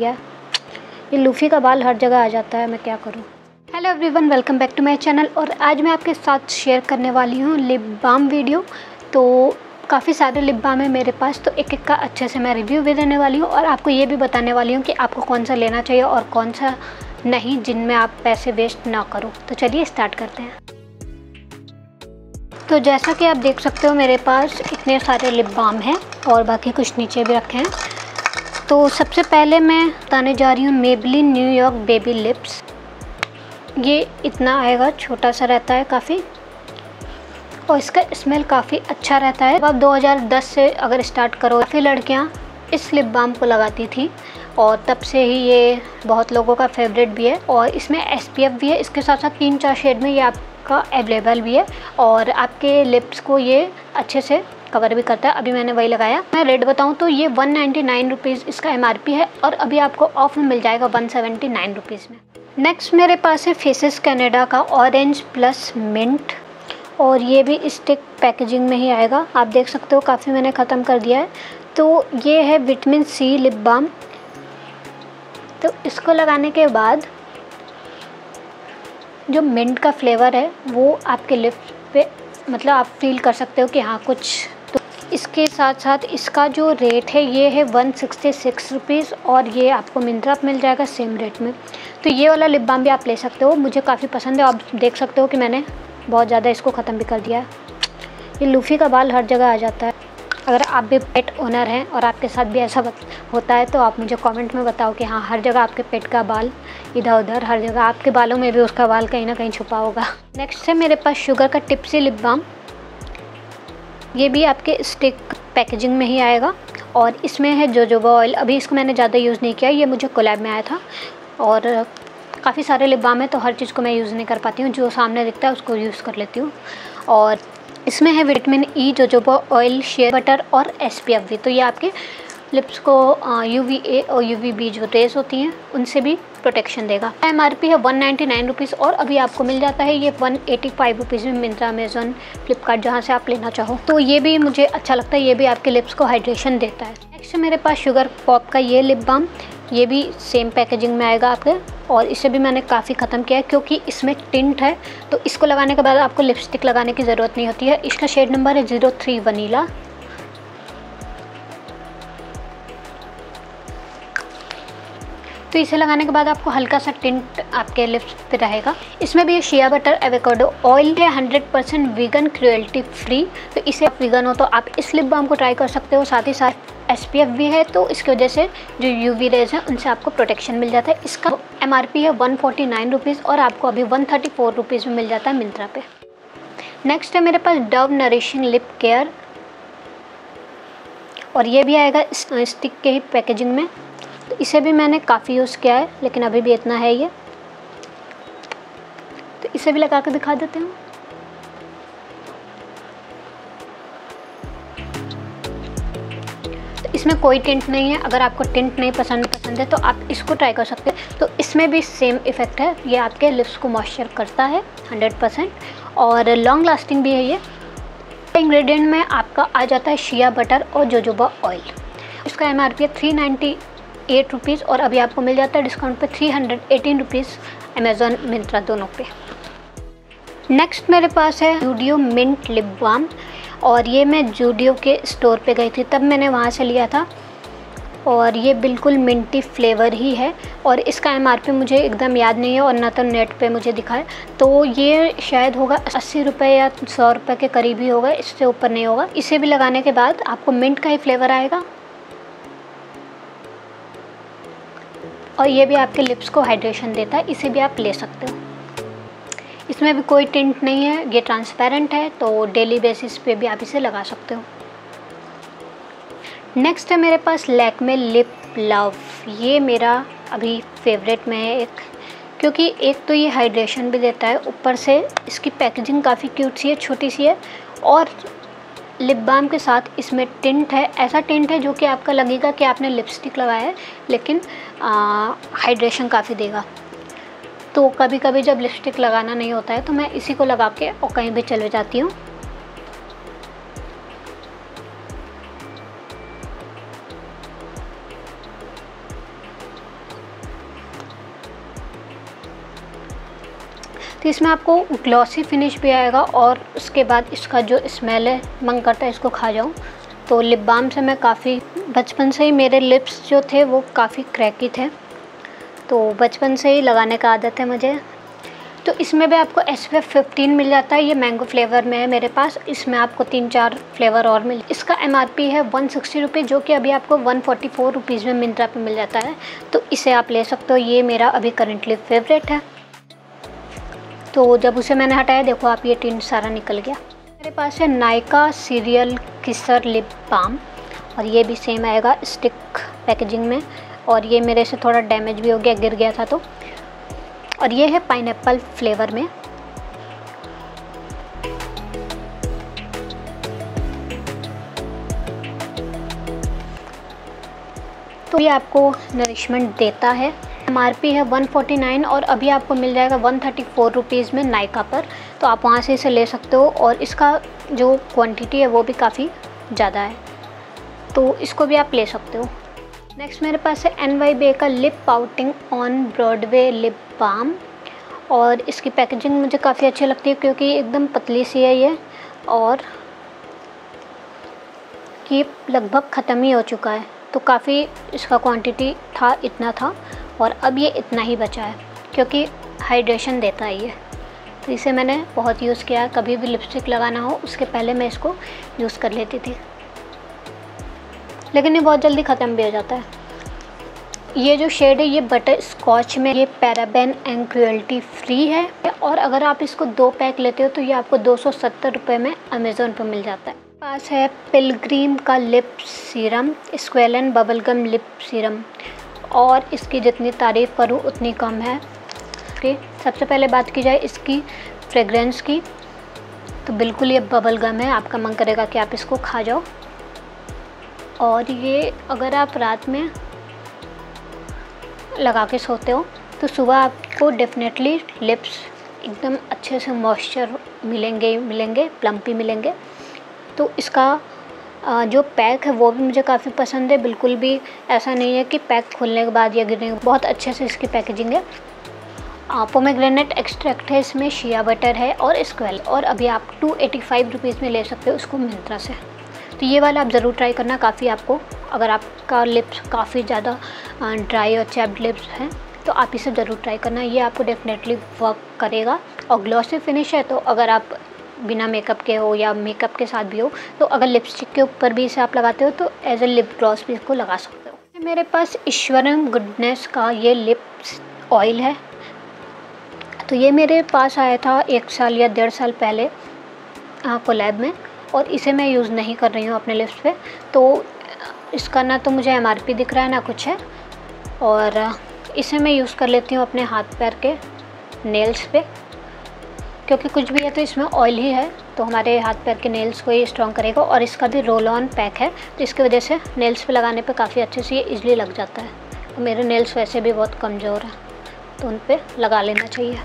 गया ये लूफ़ी का बाल हर जगह आ जाता है, मैं क्या करूँ? Hello everyone welcome back to my channel और आज मैं आपके साथ शेयर करने वाली हूँ लिप बाम वीडियो तो काफ़ी सारे लिप बाम है मेरे पास तो एक एक का अच्छे से मैं रिव्यू भी देने वाली हूँ। और आपको ये भी बताने वाली हूँ कि आपको कौन सा लेना चाहिए और कौन सा नहीं, जिनमें आप पैसे वेस्ट ना करो। तो चलिए स्टार्ट करते हैं। तो जैसा कि आप देख सकते हो, मेरे पास इतने सारे लिप बाम हैं और बाकी कुछ नीचे भी रखे हैं। तो सबसे पहले मैं बताने जा रही हूँ मेबलिन न्यूयॉर्क बेबी लिप्स ये इतना आएगा, छोटा सा रहता है काफ़ी। और इसका स्मेल काफ़ी अच्छा रहता है। अब 2010 से अगर स्टार्ट करो, काफ़ी लड़कियाँ इस लिप बाम को लगाती थी। और तब से ही ये बहुत लोगों का फेवरेट भी है। और इसमें एसपीएफ भी है। इसके साथ साथ तीन चार शेड में ये आपका अवेलेबल भी है। और आपके लिप्स को ये अच्छे से कवर भी करता है। अभी मैंने वही लगाया। मैं रेट बताऊँ तो ये वन नाइन्टी इसका एमआरपी है और अभी आपको ऑफ़ में मिल जाएगा वन सेवेंटी में। नेक्स्ट मेरे पास है फेसेस कनाडा का ऑरेंज प्लस मिंट और ये भी स्टिक पैकेजिंग में ही आएगा। आप देख सकते हो, काफ़ी मैंने ख़त्म कर दिया है। तो ये है विटामिन सी लिप बाम तो इसको लगाने के बाद जो मिंट का फ्लेवर है, वो आपके लिप पे मतलब आप फील कर सकते हो कि हाँ कुछ इसके साथ साथ इसका जो रेट है, ये है वन सिक्सटी सिक्स रुपीज़ और ये आपको मिंत्रा मिल जाएगा सेम रेट में। तो ये वाला लिप बाम भी आप ले सकते हो। मुझे काफ़ी पसंद है। आप देख सकते हो कि मैंने बहुत ज़्यादा इसको ख़त्म भी कर दिया है। ये लूफ़ी का बाल हर जगह आ जाता है। अगर आप भी पेट ओनर हैं और आपके साथ भी ऐसा होता है तो आप मुझे कमेंट में बताओ कि हाँ हर जगह आपके पेट का बाल इधर उधर हर जगह आपके बालों में भी उसका बाल कहीं ना कहीं छुपा होगा। नेक्स्ट है मेरे पास शुगर का टिप्सी लिप बाम ये भी आपके स्टिक पैकेजिंग में ही आएगा। और इसमें है जोजोबा ऑयल अभी इसको मैंने ज़्यादा यूज़ नहीं किया, ये मुझे कोलैब में आया था। और काफ़ी सारे लिप बाम है तो हर चीज़ को मैं यूज़ नहीं कर पाती हूँ। जो सामने दिखता है, उसको यूज़ कर लेती हूँ। और इसमें है vitamin E jojoba oil shea butter और एस पी एफ़ भी तो ये आपके लिप्स को यू वी ए और यू वी बी जो रेस होती हैं, उनसे भी प्रोटेक्शन देगा। एम आर पी है वन नाइन्टी नाइन रुपीज़ और अभी आपको मिल जाता है, ये वन एटी फाइव रुपीज़ में मिंत्रा अमेजोन फ्लिपकार्ट जहाँ से आप लेना चाहो। तो ये भी मुझे अच्छा लगता है, ये भी आपके लिप्स को हाइड्रेशन देता है। नेक्स्ट मेरे पास शुगर पॉप का ये लिप बाम ये भी सेम पैकेजिंग में आएगा आपके, और इसे भी मैंने काफ़ी ख़त्म किया है, क्योंकि इसमें टिंट है तो इसको लगाने के बाद आपको लिपस्टिक लगाने की ज़रूरत नहीं होती है। इसका शेड नंबर है ज़ीरो थ्री वनीला इसे लगाने के बाद आपको हल्का सा टिंट आपके लिप्स पे रहेगा। इसमें भी ये शिया बटर एवेकाडो ऑयल है hundred percent vegan cruelty free तो इसे आप वीगन हो तो आप इस लिप बाम को ट्राई कर सकते हो। साथ ही साथ एसपीएफ भी है तो इसकी वजह से जो यू वी रेज है, उनसे आपको प्रोटेक्शन मिल जाता है। इसका एमआरपी है वन फोर्टी और आपको अभी वन थर्टी फोर में मिल जाता है मिंत्रा पे। नेक्स्ट है मेरे पास डव नरिशिंग लिप केयर और ये भी आएगा स्टिक के ही पैकेजिंग में। इसे भी मैंने काफ़ी यूज़ किया है, लेकिन अभी भी इतना है ये। तो इसे भी लगा कर दिखा देते हूँ। तो इसमें कोई टिंट नहीं है। अगर आपको टिंट नहीं पसंद पसंद है तो आप इसको ट्राई कर सकते हैं। तो इसमें भी सेम इफ़ेक्ट है। ये आपके लिप्स को मॉइस्चर करता है 100 परसेंट। और लॉन्ग लास्टिंग भी है ये। इंग्रेडिएंट में आपका आ जाता है शिया बटर और जोजोबा ऑयल। इसका एम आर पी है थ्री नाइन्टी एट रुपीज़ और अभी आपको मिल जाता है डिस्काउंट पे three hundred eighteen rupees Amazon Myntra दोनों पे। नेक्स्ट मेरे पास है जूडियो मिंट लिप बाम और ये मैं जूडियो के स्टोर पे गई थी, तब मैंने वहाँ से लिया था और ये बिल्कुल मिंटी फ्लेवर ही है और इसका एमआरपी मुझे एकदम याद नहीं है और ना तो नेट पे मुझे दिखा है। तो ये शायद होगा अस्सी रुपये या सौ रुपये के करीब ही होगा, इससे ऊपर नहीं होगा। इसे भी लगाने के बाद आपको मिंट का ही फ्लेवर आएगा। और ये भी आपके लिप्स को हाइड्रेशन देता है, इसे भी आप ले सकते हो। इसमें भी कोई टिंट नहीं है, ये ट्रांसपेरेंट है तो डेली बेसिस पे भी आप इसे लगा सकते हो। नेक्स्ट है मेरे पास लैकमे लिप लव ये मेरा अभी फेवरेट में है एक, क्योंकि एक तो ये हाइड्रेशन भी देता है, ऊपर से इसकी पैकेजिंग काफ़ी क्यूट सी है, छोटी सी है, और लिप बाम के साथ इसमें टिंट है। ऐसा टिंट है जो कि आपका लगेगा कि आपने लिपस्टिक लगाया है, लेकिन हाइड्रेशन काफ़ी देगा। तो कभी कभी जब लिपस्टिक लगाना नहीं होता है तो मैं इसी को लगा के और कहीं भी चले जाती हूँ। तो इसमें आपको ग्लॉसी फिनिश भी आएगा और उसके बाद इसका जो स्मेल है मन करता है, इसको खा जाऊँ तो लिप बाम से मैं काफ़ी, बचपन से ही मेरे लिप्स जो थे वो काफ़ी क्रैकी थे। तो बचपन से ही लगाने का आदत है मुझे। तो इसमें भी आपको एस पी फिफ्टीन मिल जाता है, ये मैंगो फ्लेवर में है मेरे पास। इसमें आपको तीन चार फ्लेवर और मिल, इसका एम आर पी है वन सिक्सटी जो कि अभी आपको वन फोर्टी फोर रुपीज़ में मिंत्रा पे मिल जाता है। तो इसे आप ले सकते हो, ये मेरा अभी करेंटली फेवरेट है। तो जब उसे मैंने हटाया, देखो आप ये टिन सारा निकल गया। मेरे पास है Nykaa serial kisser lip balm, और ये भी सेम आएगा स्टिक पैकेजिंग में, और ये मेरे से थोड़ा डैमेज भी हो गया, गिर गया था तो। और ये है पाइन फ्लेवर में। तो ये आपको नरिशमेंट देता है। एम आर पी है 149 और अभी आपको मिल जाएगा वन थर्टी फोर रुपीज़ में नायका पर। तो आप वहाँ से इसे ले सकते हो और इसका जो क्वांटिटी है वो भी काफ़ी ज़्यादा है। तो इसको भी आप ले सकते हो। नेक्स्ट मेरे पास है बे का lip pouting on Broadway lip balm और इसकी पैकेजिंग मुझे काफ़ी अच्छी लगती है क्योंकि एकदम पतली सी है ये और ये लगभग ख़त्म ही हो चुका है। तो काफ़ी इसका क्वांटिटी था, इतना था। और अब ये इतना ही बचा है, क्योंकि हाइड्रेशन देता है ये। तो इसे मैंने बहुत यूज़ किया, कभी भी लिपस्टिक लगाना हो, उसके पहले मैं इसको यूज़ कर लेती थी। लेकिन ये बहुत जल्दी ख़त्म भी हो जाता है। ये जो शेड है, ये बटर स्कॉच में, ये पैराबेन एंड क्रुअल्टी फ्री है। और अगर आप इसको दो पैक लेते हो तो ये आपको दो सौ में अमेज़ोन पर मिल जाता है। पास है पिलग्रीम का lip serum squalane bubblegum lip serum और इसकी जितनी तारीफ़ करूँ, उतनी कम है। ओके सबसे पहले बात की जाए इसकी फ्रेगरेंस की तो बिल्कुल ये बबल गम है। आपका मन करेगा कि आप इसको खा जाओ। और ये अगर आप रात में लगा के सोते हो तो सुबह आपको डेफिनेटली लिप्स एकदम अच्छे से मॉइस्चर मिलेंगे मिलेंगे प्लम्पी मिलेंगे। तो इसका जो पैक है, वो भी मुझे काफ़ी पसंद है। बिल्कुल भी ऐसा नहीं है कि पैक खोलने के बाद या गिरने बहुत अच्छे से इसकी पैकेजिंग है। पोमेग्रेनेट एक्सट्रैक्ट है, इसमें शिया बटर है और स्क्वेल और अभी आप टू एटी फाइव रुपीज़ में ले सकते हो उसको मिंत्रा से। तो ये वाला आप ज़रूर ट्राई करना, काफ़ी आपको, अगर आपका लिप्स काफ़ी ज़्यादा ड्राई और चैप्ड लिप्स हैं तो आप इसे ज़रूर ट्राई करना। ये आपको डेफिनेटली वर्क करेगा। और ग्लॉसी फिनिश है तो अगर आप बिना मेकअप के हो या मेकअप के साथ भी हो तो अगर लिपस्टिक के ऊपर भी इसे आप लगाते हो तो एज ए लिप ग्लॉस भी इसको लगा सकते हो। मेरे पास ईश्वरम गुडनेस का ये लिप्स ऑयल है। तो ये मेरे पास आया था एक साल या डेढ़ साल पहले कोलैब में, और इसे मैं यूज़ नहीं कर रही हूँ अपने लिप्स पे। तो इसका ना तो मुझे एमआरपी दिख रहा है, ना कुछ है। और इसे मैं यूज़ कर लेती हूँ अपने हाथ पैर के नेल्स पे। क्योंकि कुछ भी है तो इसमें ऑयल ही है तो हमारे हाथ पैर के नेल्स को ये स्ट्रॉन्ग करेगा और इसका भी रोल ऑन पैक है तो इसकी वजह से नेल्स पे लगाने पे काफ़ी अच्छे से ये इजली लग जाता है। तो मेरे नेल्स वैसे भी बहुत कमज़ोर हैं तो उन पर लगा लेना चाहिए।